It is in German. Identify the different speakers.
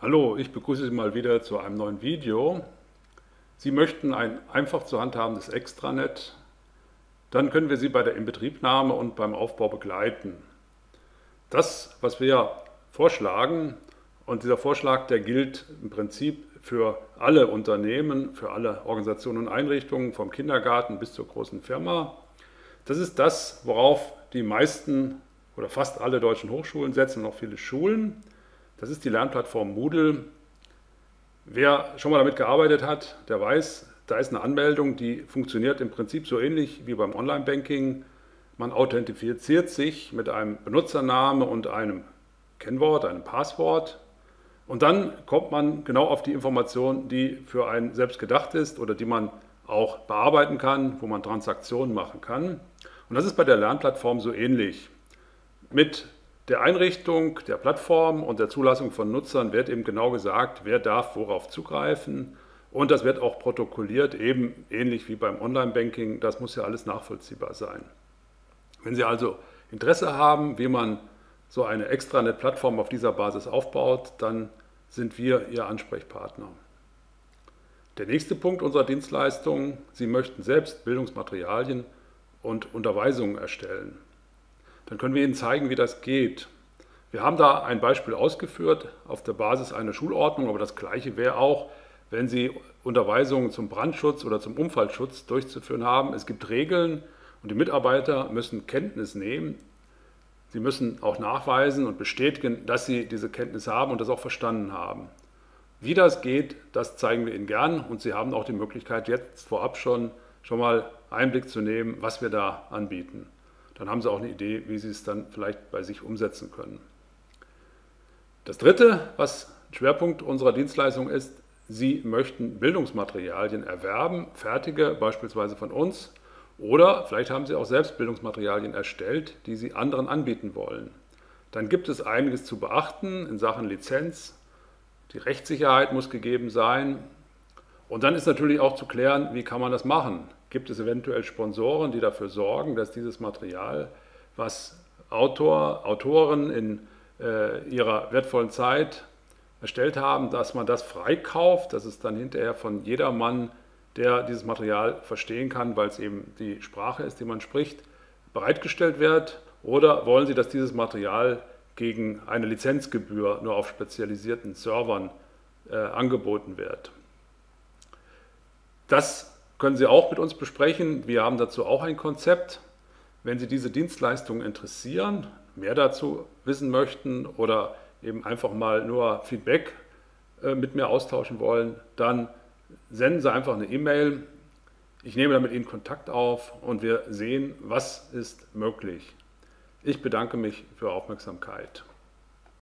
Speaker 1: Hallo, ich begrüße Sie mal wieder zu einem neuen Video. Sie möchten ein einfach zu handhabendes Extranet, dann können wir Sie bei der Inbetriebnahme und beim Aufbau begleiten. Das, was wir vorschlagen, und dieser Vorschlag, der gilt im Prinzip für alle Unternehmen, für alle Organisationen und Einrichtungen, vom Kindergarten bis zur großen Firma. Das ist das, worauf die meisten oder fast alle deutschen Hochschulen setzen und auch viele Schulen. Das ist die Lernplattform Moodle. Wer schon mal damit gearbeitet hat, der weiß, da ist eine Anmeldung, die funktioniert im Prinzip so ähnlich wie beim Online-Banking. Man authentifiziert sich mit einem Benutzername und einem Kennwort, einem Passwort. Und dann kommt man genau auf die Information, die für einen selbst gedacht ist oder die man auch bearbeiten kann, wo man Transaktionen machen kann. Und das ist bei der Lernplattform so ähnlich. Mit der Einrichtung der Plattform und der Zulassung von Nutzern wird eben genau gesagt, wer darf worauf zugreifen. Und das wird auch protokolliert, eben ähnlich wie beim Online-Banking. Das muss ja alles nachvollziehbar sein. Wenn Sie also Interesse haben, wie man so eine Extranet-Plattform auf dieser Basis aufbaut, dann sind wir Ihr Ansprechpartner. Der nächste Punkt unserer Dienstleistung, Sie möchten selbst Bildungsmaterialien und Unterweisungen erstellen dann können wir Ihnen zeigen, wie das geht. Wir haben da ein Beispiel ausgeführt auf der Basis einer Schulordnung, aber das Gleiche wäre auch, wenn Sie Unterweisungen zum Brandschutz oder zum Unfallschutz durchzuführen haben. Es gibt Regeln und die Mitarbeiter müssen Kenntnis nehmen. Sie müssen auch nachweisen und bestätigen, dass sie diese Kenntnis haben und das auch verstanden haben. Wie das geht, das zeigen wir Ihnen gern und Sie haben auch die Möglichkeit, jetzt vorab schon, schon mal Einblick zu nehmen, was wir da anbieten dann haben Sie auch eine Idee, wie Sie es dann vielleicht bei sich umsetzen können. Das Dritte, was Schwerpunkt unserer Dienstleistung ist, Sie möchten Bildungsmaterialien erwerben, fertige beispielsweise von uns, oder vielleicht haben Sie auch selbst Bildungsmaterialien erstellt, die Sie anderen anbieten wollen. Dann gibt es einiges zu beachten in Sachen Lizenz. Die Rechtssicherheit muss gegeben sein. Und dann ist natürlich auch zu klären, wie kann man das machen. Gibt es eventuell Sponsoren, die dafür sorgen, dass dieses Material, was Autor, Autoren in äh, ihrer wertvollen Zeit erstellt haben, dass man das freikauft, dass es dann hinterher von jedermann, der dieses Material verstehen kann, weil es eben die Sprache ist, die man spricht, bereitgestellt wird? Oder wollen Sie, dass dieses Material gegen eine Lizenzgebühr nur auf spezialisierten Servern äh, angeboten wird? Das können Sie auch mit uns besprechen. Wir haben dazu auch ein Konzept. Wenn Sie diese Dienstleistungen interessieren, mehr dazu wissen möchten oder eben einfach mal nur Feedback äh, mit mir austauschen wollen, dann senden Sie einfach eine E-Mail. Ich nehme dann mit Ihnen Kontakt auf und wir sehen, was ist möglich. Ich bedanke mich für Ihre Aufmerksamkeit.